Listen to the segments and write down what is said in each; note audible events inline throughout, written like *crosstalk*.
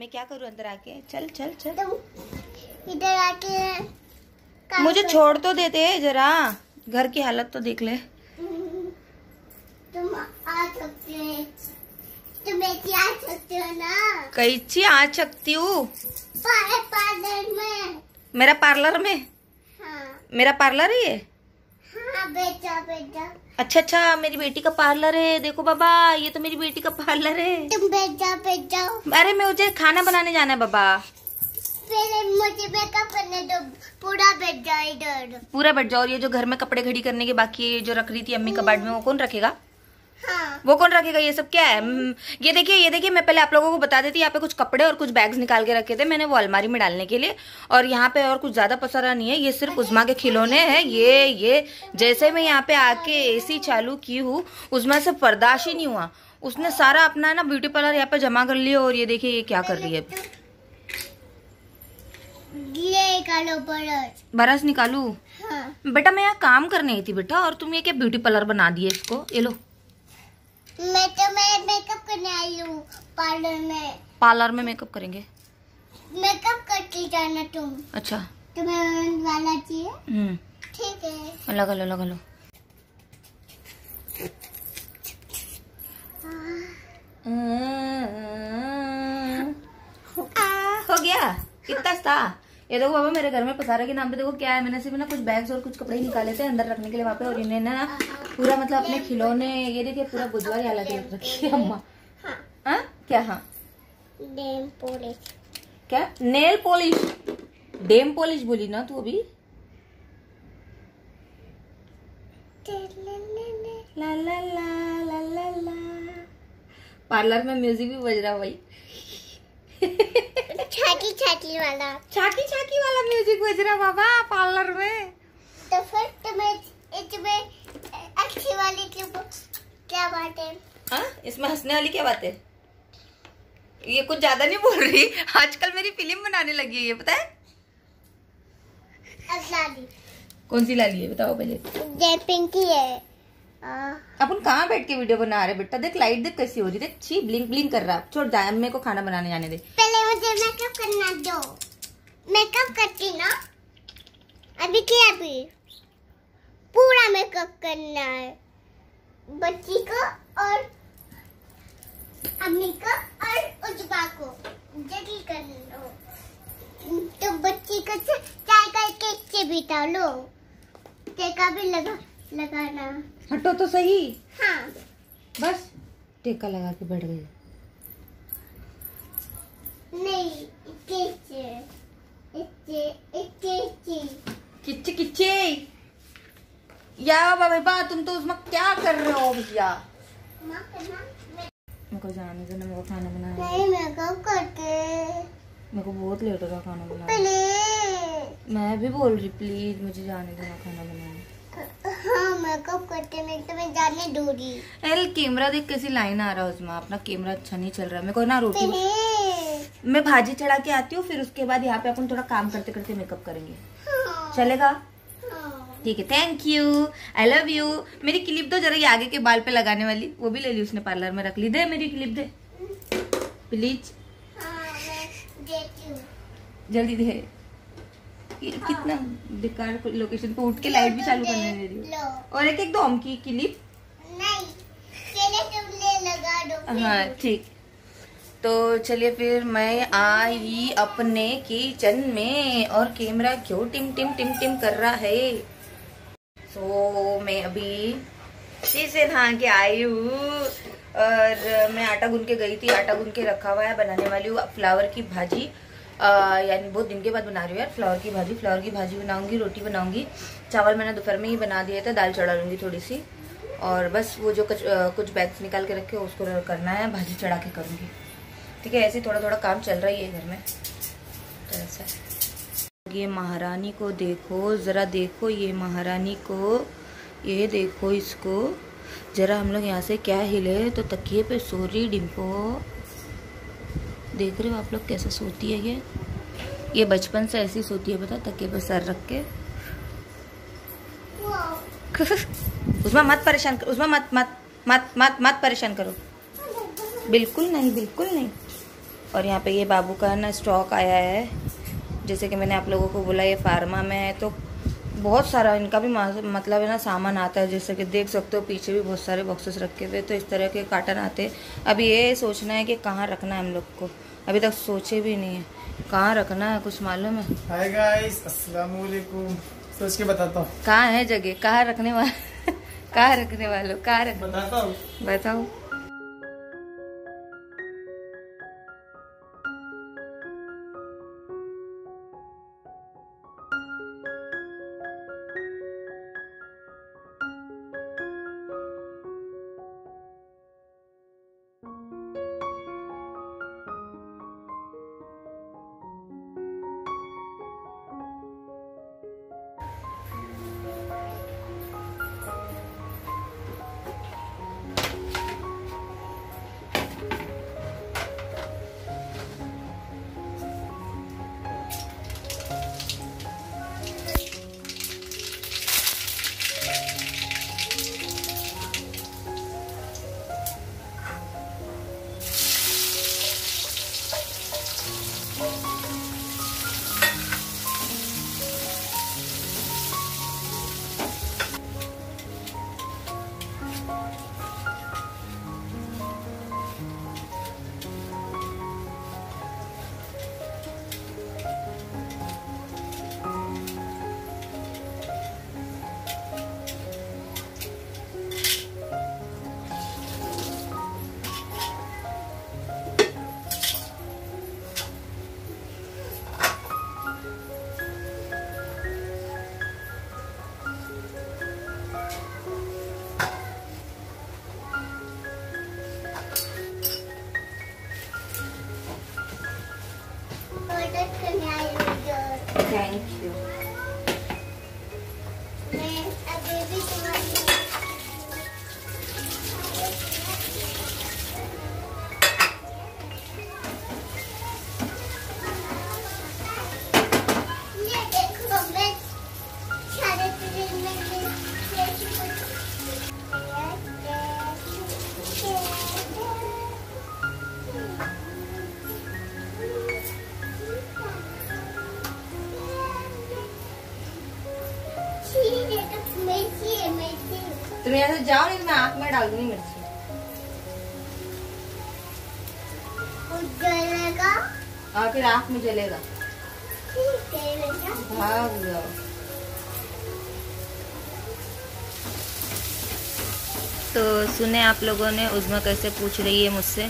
मैं क्या करूँ अंदर आके? चल चल चल। तुम इधर आके मुझे छोड़ तो देते जरा। घर की हालत तो देख ले। तुम आ सकते हो। तुम आ सकते हो ना? कैची आ सकती हूँ? पार्लर में। मेरा पार्लर में? हाँ। मेरा पार्लर ही हाँ? बेटा बेटा। अच्छा अच्छा मेरी बेटी का पार्लर है। देखो बाबा ये तो मेरी बेटी का पार्लर है। तुम बैठ जाओ बैठ जाओ अरे मैं मुझे खाना बनाने जाना है बाबा। पहले मुझे मेकअप करने दो। पूरा बैठ जाओ इधर। पूरा बैठ जाओ। और ये जो घर में कपड़े घड़ी करने के बाकी जो रख रही थी अम्मी कबाड़ में वो कौन रखेगा? हाँ। वो कौन रखेगा? ये सब क्या है? हम्म, ये देखिए ये देखिए मैं पहले आप लोगों को बता देती यहाँ पे कुछ कपड़े और कुछ बैग्स निकाल के रखे थे मैंने वो अलमारी में डालने के लिए। और यहाँ पे और कुछ ज़्यादा पसारा नहीं है ये सिर्फ़ उजमा के खिलौने हैं। ये ये जैसे मैं यहाँ पे आके एसी चालू की हूँ उजमा से बर्दाश्त ही नहीं हुआ। उसने सारा अपना ना ब्यूटी पार्लर यहाँ पे जमा कर लिया और ये देखिए ये क्या कर रही है। बरस निकालू हाँ। बेटा मैं यहाँ काम करने आई थी बेटा और तुम ये क्या ब्यूटी पार्लर बना दिए इसको? ये लो। मैं तो मैं मेकअप करने आई हूँ पार्लर में। पार्लर में मेकअप करेंगे? मेकअप करके जाना तुम। अच्छा। तुम्हें वाला चाहिए हम्म। ठीक है। लगा लो लगा लो। हो गया? कितना था? ये देखो बाबा मेरे घर में पसारा के नाम पे देखो क्या है। मैंने सिर्फ़ ना कुछ बैग्स और कुछ कपड़े ही निकाले थे अंदर रखने के लिए वहाँ पे और इन्हें ना पूरा मतलब अपने खिलौने ये देखिए पूरा बुधवार हालत रख रखी है अम्मा। हाँ। हाँ? क्या? हाँ। डेम पुलिस क्या? Nail polish? डेम पॉलिश बोली ना तू अभी। ला ला ला ला ला ला। पार्लर में म्यूज़िक भी बज रहा भाई। *laughs* छाती छाती वाला छाकी छाकी वाला म्यूज़िक बज रहा बाबा पार्लर में तो फिर तुम्हें इसमें अच्छी वाली क्या बात है हाँ? इसमें हंसने वाली क्या बात है? ये कुछ ज़्यादा नहीं बोल रही। आजकल मेरी फ़िल्म बनाने लगी है ये पता है? अगला कौन सी लाली है? बताओ पहले। ये पिंकी है। अपन कहाँ बैठ के वीडियो बना रहे बेटा? देख लाइट देख कैसी हो रही देख, छी ब्लिंक ब्लिंक कर रहा है। छोड़ जाए अम्मे को खाना बनाने जाने दे। पहले मुझे मेकअप करना दो। मेकअप करती ना? अभी क्या अभी? पूरा मेकअप करना है। बच्ची को और अम्मी को और उजबा को। जल्दी कर लो। तो बच्ची को चाय करके बिता लो। टेका भी लगा लगाना। हटो तो सही। हाँ। बस टेका लगा के बैठ गई। नहीं किच्चे किच्चे। या बाबा तुम तो उसमें क्या कर रहे हो भैया? मेरे को जाने ना मेरे को खाना बनाना है। नहीं मेकअप करके मेरे को बहुत लेट हो रहा खाना बनाने। मैं भी बोल रही प्लीज़ मुझे जाने देना खाना बनाने। हाँ मेकअप करके मैं जाने दूँगी। एल कैमरा देख कैसी लाइन आ रहा है उसमें अपना कैमरा अच्छा नहीं चल रहा। मेरे को ना रोटी मैं भाजी चढ़ा के आती हूँ फिर उसके बाद यहाँ पे अपन थोड़ा काम करते करते मेकअप करेंगे। हाँ, चलेगा? हाँ। ठीक है thank you I love you मेरी क्लिप दो जरा ये आगे के बाल पे लगाने वाली। वो भी ले ली उसने पार्लर में रख ली। दे मेरी क्लिप दे। प्लीज़ हाँ, मैं जल्दी दे। कितना बेकार लोकेशन पे उठ के लाइट भी चालू करने दे रही हूँ। और एक एक दो की क्लिप हाँ ठीक। तो चलिए फिर मैं आई अपने किचन में और कैमरा क्यों टिम टिम टिम टिम कर रहा है? सो so, मैं अभी से नहा के आई हूँ और मैं आटा गूंद के गई थी। आटा गूंद के रखा हुआ है बनाने वाली हूँ। फ्लावर की भाजी। यानी बहुत दिन के बाद बना रही हूँ यार फ्लावर की भाजी फ्लावर की भाजी बनाऊँगी रोटी बनाऊँगी। चावल मैंने दोपहर में ही बना दिया था दाल चढ़ा लूँगी थोड़ी सी और बस वो जो कुछ अ, कुछ बैग्स निकाल के रखे उसको करना है भाजी चढ़ा के करूँगी। ठीक है ऐसे थोड़ा थोड़ा काम चल रहा है घर में। तो ऐसा। ये महारानी को देखो ज़रा देखो ये महारानी को ये देखो इसको। ज़रा हम लोग यहाँ से क्या हिले तो तकिए पे सो रही डिम्पो देख रहे हो आप लोग कैसे सोती है ये? ये बचपन से ऐसी सोती है पता तकिए पे सर रख के। *laughs* उसमें मत परेशान कर उसमें मत मत मत मत मत परेशान करो। बिल्कुल नहीं बिल्कुल नहीं। और यहाँ पे ये बाबू का ना स्टॉक आया है। जैसे कि मैंने आप लोगों को बोला ये फार्मा में है तो बहुत सारा इनका भी मतलब है ना सामान आता है जैसे कि देख सकते हो पीछे भी बहुत सारे बॉक्सेस रखे हुए तो इस तरह के कार्टन आते हैं। अब ये सोचना है कि कहाँ रखना है हम लोग को। अभी तक सोचे भी नहीं है। कहाँ रखना है कुछ मालूम है? हाय गाइस अस्सलाम वालेकुम सोच के बताता हूँ। कहाँ है जगह? कहाँ रखने वाले? *laughs* कहाँ रखने वालों कहाँ रख बताता हूँ। बताओ। जाओ नहीं तो मैं आँख में डाल दूँगी मिर्ची जलेगा? हाँ फिर आँख में जलेगा। है भाग जाओ। तो सुने आप लोगों ने उजमा कैसे पूछ रही है मुझसे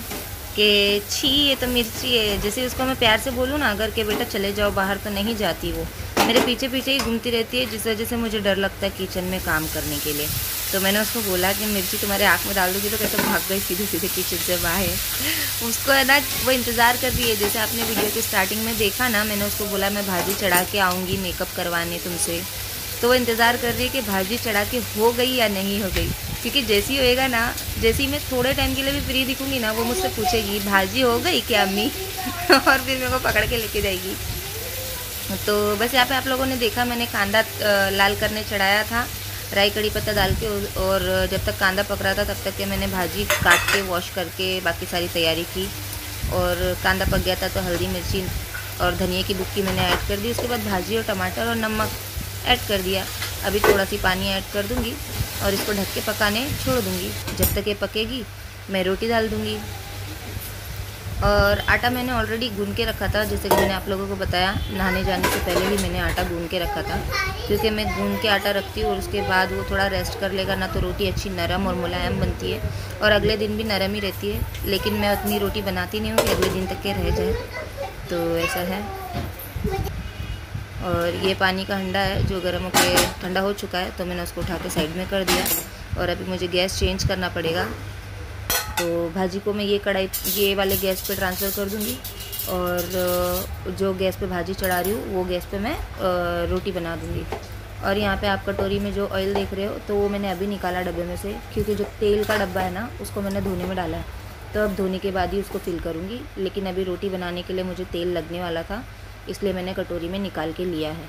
कि छी ये तो मिर्ची है। जैसे उसको मैं प्यार से बोलूँ ना अगर के बेटा चले जाओ बाहर तो नहीं जाती वो। मेरे पीछे पीछे ही घूमती रहती है जिस वजह से मुझे डर लगता है किचन में काम करने के लिए। तो मैंने उसको बोला कि मिर्ची तुम्हारे आँख में डाल दूँगी तो कैसे भाग गई सीधे सीधे किचन से बाहर। उसको है ना, वो इंतज़ार कर रही है। जैसे आपने वीडियो की स्टार्टिंग में देखा ना, मैंने उसको बोला, मैं भाजी चढ़ा के आऊँगी मेकअप करवाने तुमसे। तो वो इंतज़ार कर रही है कि भाजी चढ़ा के हो गई या नहीं हो गई। क्योंकि जैसी होएगा ना, जैसी मैं थोड़े टाइम के लिए भी फ्री दिखूँगी ना, वो मुझसे पूछेगी, भाजी हो गई क्या अम्मी? *laughs* और फिर मेरे को पकड़ के लेके जाएगी। तो बस यहाँ पे आप लोगों ने देखा, मैंने कांदा लाल करने चढ़ाया था। राई कड़ी पत्ता डाल के और जब तक कांदा पक रहा था तब तक के मैंने भाजी काट के वॉश करके बाकी सारी तैयारी की। और कांदा पक गया था तो हल्दी मिर्ची और धनिया की बुक्की मैंने ऐड कर दी। उसके बाद भाजी और टमाटर और नमक ऐड कर दिया। अभी थोड़ा सी पानी ऐड कर दूँगी और इसको ढक के पकाने छोड़ दूँगी। जब तक ये पकेगी, मैं रोटी डाल दूँगी। और आटा मैंने ऑलरेडी गून के रखा था, जैसे कि मैंने आप लोगों को बताया, नहाने जाने से पहले ही मैंने आटा गून के रखा था। क्योंकि मैं गून के आटा रखती हूँ और उसके बाद वो थोड़ा रेस्ट कर लेगा, ना तो रोटी अच्छी नरम और मुलायम बनती है और अगले दिन भी नरम ही रहती है। लेकिन मैं उतनी रोटी बनाती नहीं हूँ कि अगले दिन तक के रह जाए। तो ऐसा है। और ये पानी का हंडा है, जो गर्म होकर ठंडा हो चुका है तो मैंने उसको उठा के साइड में कर दिया। और अभी मुझे गैस चेंज करना पड़ेगा। तो भाजी को मैं ये कढ़ाई, ये वाले गैस पे ट्रांसफ़र कर दूँगी और जो गैस पे भाजी चढ़ा रही हूँ, वो गैस पे मैं रोटी बना दूँगी। और यहाँ पे आप कटोरी में जो ऑयल देख रहे हो तो वो मैंने अभी निकाला डब्बे में से, क्योंकि जो तेल का डब्बा है ना, उसको मैंने धोने में डाला है। तो अब धोने के बाद ही उसको फिल करूँगी, लेकिन अभी रोटी बनाने के लिए मुझे तेल लगने वाला था, इसलिए मैंने कटोरी में निकाल के लिया है।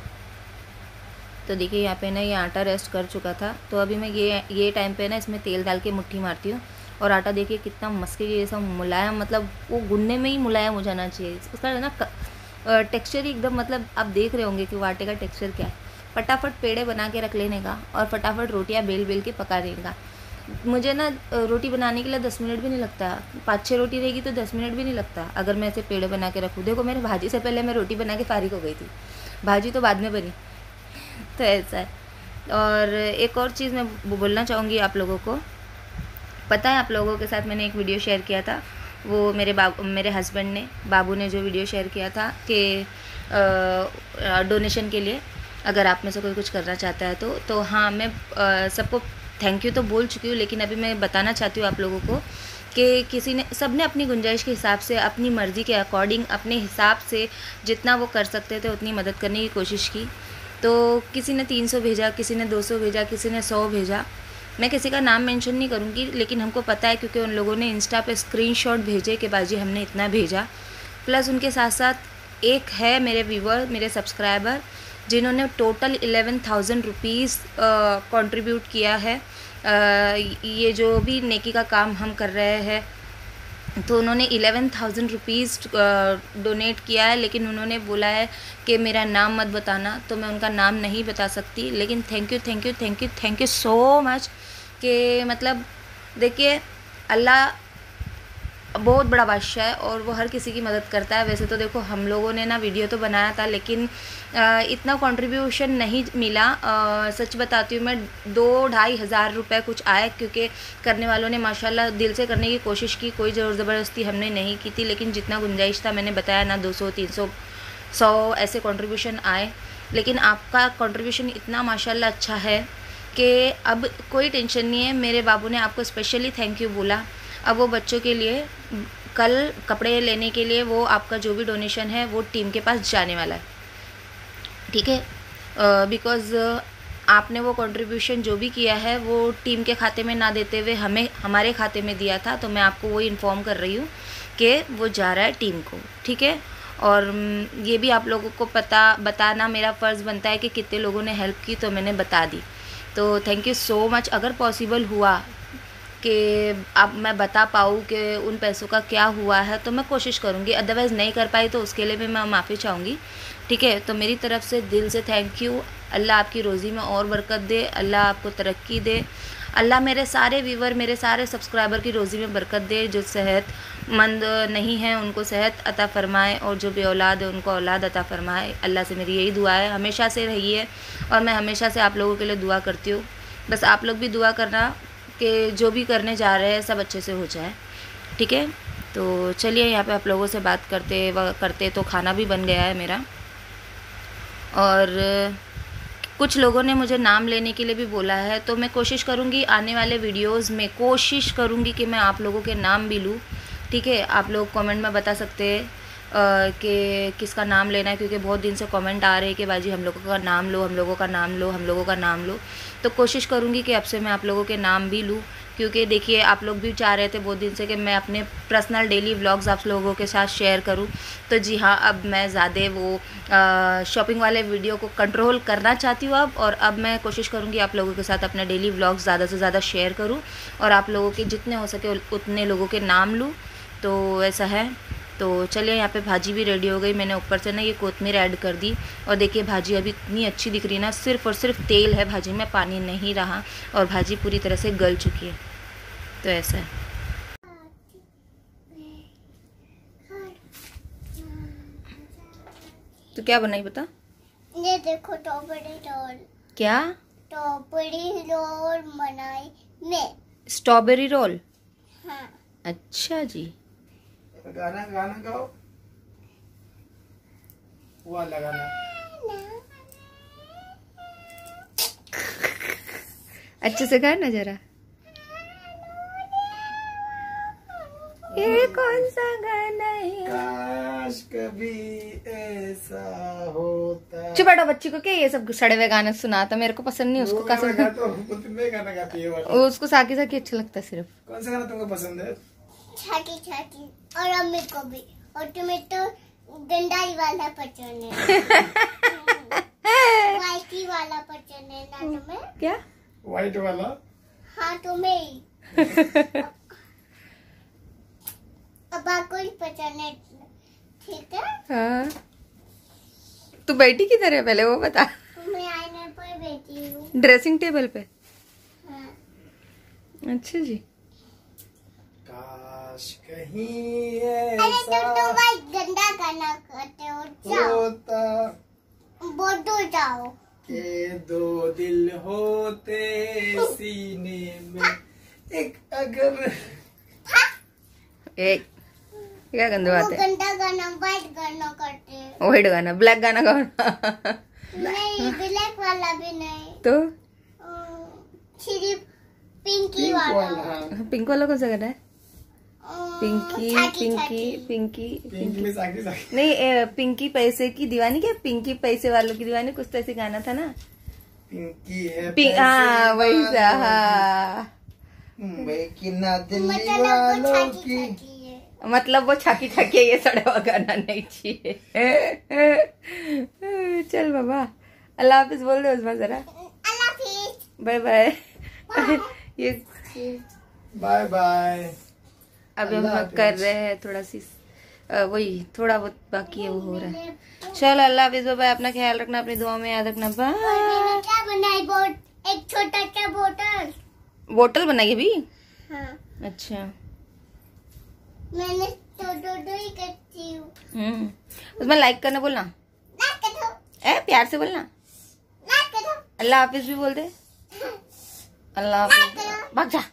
तो देखिए, यहाँ पे ना ये आटा रेस्ट कर चुका था। तो अभी मैं ये ये टाइम पे ना इसमें तेल डाल के मुट्ठी मारती हूँ। और आटा देखिए कितना मस्के के जैसा मुलायम मतलब वो गुनने में ही मुलायम हो जाना चाहिए। उसका ना टेक्सचर ही एकदम मतलब आप देख रहे होंगे कि वो आटे का टेक्सचर क्या है। फटाफट पेड़े बना के रख लेने का और फटाफट रोटियाँ बेल बेल के पका देने का। मुझे ना रोटी बनाने के लिए दस मिनट भी नहीं लगता। पाँच छः रोटी रहेगी तो दस मिनट भी नहीं लगता, अगर मैं ऐसे पेड़े बना के रखूँ। देखो, मेरे भाजी से पहले मैं रोटी बना के फारिग हो गई थी। भाजी तो बाद में बनी। *laughs* तो ऐसा है। और एक और चीज़ मैं बोलना चाहूँगी आप लोगों को। पता है आप लोगों के साथ मैंने एक वीडियो शेयर किया था? वो मेरे बाबू, मेरे हस्बैंड ने, बाबू ने जो वीडियो शेयर किया था कि डोनेशन के लिए अगर आप में से कोई कुछ करना चाहता है तो तो हाँ मैं सबको थैंक यू तो बोल चुकी हूँ, लेकिन अभी मैं बताना चाहती हूँ आप लोगों को कि किसी ने सबने अपनी गुंजाइश के हिसाब से, अपनी मर्ज़ी के अकॉर्डिंग अपने हिसाब से जितना वो कर सकते थे, उतनी मदद करने की कोशिश की। तो किसी ने 300 भेजा, किसी ने 200 भेजा, किसी ने 100 भेजा मैं किसी का नाम मेंशन नहीं करूँगी लेकिन हमको पता है क्योंकि उन लोगों ने इंस्टा पे स्क्रीनशॉट भेजे कि बाजी हमने इतना भेजा। प्लस उनके साथ साथ एक है मेरे व्यूवर मेरे सब्सक्राइबर जिन्होंने total eleven thousand rupees contribute किया है। आ, ये जो भी नेकी का काम हम कर रहे हैं तो उन्होंने इलेवन थाउज़ेंड रुपीज़ डोनेट किया है, लेकिन उन्होंने बोला है कि मेरा नाम मत बताना तो मैं उनका नाम नहीं बता सकती। लेकिन thank you thank you thank you thank you so much कि मतलब देखिए, अल्लाह बहुत बड़ा बादशाह है और वो हर किसी की मदद करता है। वैसे तो देखो, हम लोगों ने ना वीडियो तो बनाया था, लेकिन इतना कंट्रीब्यूशन नहीं मिला। सच बताती हूँ मैं, दो ढाई हज़ार रुपये कुछ आए, क्योंकि करने वालों ने माशाल्लाह दिल से करने की कोशिश की, कोई ज़ोर ज़बरदस्ती हमने नहीं की थी, लेकिन जितना गुंजाइश था, मैंने बताया ना, दो सौ, तीन सौ सौ ऐसे कॉन्ट्रीब्यूशन आए। लेकिन आपका कॉन्ट्रीब्यूशन इतना माशा अच्छा है कि अब कोई टेंशन नहीं है। मेरे बाबू ने आपको स्पेशली थैंक यू बोला। अब वो बच्चों के लिए, कल कपड़े लेने के लिए वो आपका जो भी डोनेशन है, वो टीम के पास जाने वाला है। ठीक है? बिकॉज़ आपने वो कंट्रीब्यूशन जो भी किया है, वो टीम के खाते में ना देते हुए हमें, हमारे खाते में दिया था तो मैं आपको वो इन्फॉर्म कर रही हूँ कि वो जा रहा है टीम को। ठीक है? और ये भी आप लोगों को पता, बताना मेरा फ़र्ज़ बनता है कि कितने लोगों ने हेल्प की तो मैंने बता दी। तो थैंक यू सो मच अगर पॉसिबल हुआ कि अब मैं बता पाऊँ कि उन पैसों का क्या हुआ है तो मैं कोशिश करूँगी। अदरवाइज़ नहीं कर पाई तो उसके लिए भी मैं माफ़ी चाहूँगी। ठीक है तो मेरी तरफ़ से दिल से थैंक यू अल्लाह आपकी रोज़ी में और बरकत दे, अल्लाह आपको तरक्की दे। अल्लाह मेरे सारे व्यूवर मेरे सारे सब्सक्राइबर की रोज़ी में बरकत दे, जो सेहत मंद नहीं है, उनको सेहत अता फ़रमाए और जो बे औलाद है, उनको औलाद अता फ़रमाए। अल्लाह से मेरी यही दुआ है, हमेशा से रही है और मैं हमेशा से आप लोगों के लिए दुआ करती हूँ। बस आप लोग भी दुआ करना कि जो भी करने जा रहे हैं, सब अच्छे से हो जाए। ठीक है? तो चलिए, यहाँ पे आप लोगों से बात करते व करते तो खाना भी बन गया है मेरा। और कुछ लोगों ने मुझे नाम लेने के लिए भी बोला है तो मैं कोशिश करूँगी आने वाले वीडियोस में, कोशिश करूँगी कि मैं आप लोगों के नाम भी लूँ। ठीक है? आप लोग कमेंट में बता सकते हैं। कि किसका नाम लेना है, क्योंकि बहुत दिन से कमेंट आ रहे हैं कि बाजी हम लोगों का नाम लो, हम लोगों का नाम लो, हम लोगों का नाम लो। तो कोशिश करूँगी कि अब से मैं आप लोगों के नाम भी लूँ, क्योंकि देखिए, आप लोग भी चाह रहे थे बहुत दिन से कि मैं अपने पर्सनल डेली व्लॉग्स आप लोगों के साथ शेयर करूँ। तो जी हाँ अब मैं ज़्यादा वो शॉपिंग वाले वीडियो को कंट्रोल करना चाहती हूँ अब, और अब मैं कोशिश करूँगी आप लोगों के साथ अपने डेली व्लॉग्स ज़्यादा से ज़्यादा शेयर करूँ, और आप लोगों के जितने हो सके उतने लोगों के नाम लूँ। तो ऐसा है। तो चलिए यहाँ पे भाजी भी रेडी हो गई। मैंने ऊपर से ना ये कोतमीर ऐड कर दी। और देखिए भाजी अभी इतनी अच्छी दिख रही है ना सिर्फ़ और सिर्फ़ तेल है भाजी में पानी नहीं रहा और भाजी पूरी तरह से गल चुकी है। तो ऐसा है। तो क्या बनाई बता? ये देखो टॉपरी रोल। क्या? टॉपरी रोल बनाई मैं स्ट्रॉबेरी रोल? हाँ। अच्छा जी। गाना गाना गाओ। वाला गाना अच्छे से गा ना जरा। ये कौन सा गाना है? काश कभी ऐसा होता। चुप बैठो बच्ची को क्या ये सब सड़े हुए गाने सुनाता? मेरे को पसंद नहीं उसको वो कैसे गाना गाता बोलती मैं गाना गाती है उसको साकी साकी अच्छा लगता है सिर्फ़। कौन सा गाना तुमको पसंद है? छाती छाती। और अम्मी को भी। और तुम्हें तो डंडाई वाला पसंद है वाइटी वाला पसंद है ना तुम्हें? क्या? व्हाइट वाला? हाँ तुम्हें। ही अब आपको ही पता नहीं ठीक है? हाँ। तू बैठी किधर है पहले वो बता। मैं आईने पर बैठी हूँ। ड्रेसिंग टेबल पे? हाँ। अच्छा जी। काश कहीं अरे तुम तो भाई गंदा गाना करते हो जाओ। होता बोल दो जाओ। के दो दिल होते सीने में। एक अगर एक क्या गंदी बात है? गंदा गाना वाइट गाना करते हैं। वाइट गाना ब्लैक गाना गाना नहीं ब्लैक वाला भी नहीं। तो? सिर्फ़ पिंकी वाला। पिंक वाला कौन सा गाना है? पिंकी पिंकी पिंकी पिंकी नहीं ए, पिंकी पैसे की दीवानी क्या? पिंकी पैसे वालों की दीवानी? कुछ तो ऐसे गाना था ना। पिंकी है पिंक हाँ वही सा हाँ। मतलब वो वालों छाकी की। छाकी मतलब वो छाकी छाकी ये सड़ा हुआ गाना नहीं चाहिए। चल बाबा अल्लाह हाफिज बोल दे उसमें जरा। Bye bye. *laughs* ये बाय बाय। अभी हम कर रहे हैं थोड़ा सी वही थोड़ा बहुत बाकी है वो हो रहा है। चल अल्लाह हाफिज बाय अपना ख्याल रखना अपनी दुआ में याद रखना। बाय। क्या बनाई बोट? एक छोटा सा बोतल। बोतल बनाई अभी? हाँ। अच्छा। मैंने तो दो दो ही करती हूँ। हम्म। उसमें लाइक करना बोलना। करो। ए प्यार से बोलना। करो। अल्लाह हाफिज भी बोल दे। *laughs* अल्लाह हाफिज। भाग जा।